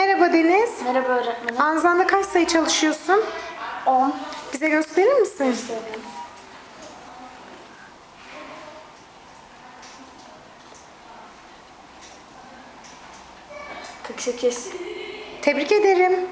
Merhaba Deniz. Merhaba öğretmenim. Anzanda kaç sayı çalışıyorsun? 10. Bize gösterir misin? Söyleyeyim. Kırk sekiz. Tebrik ederim.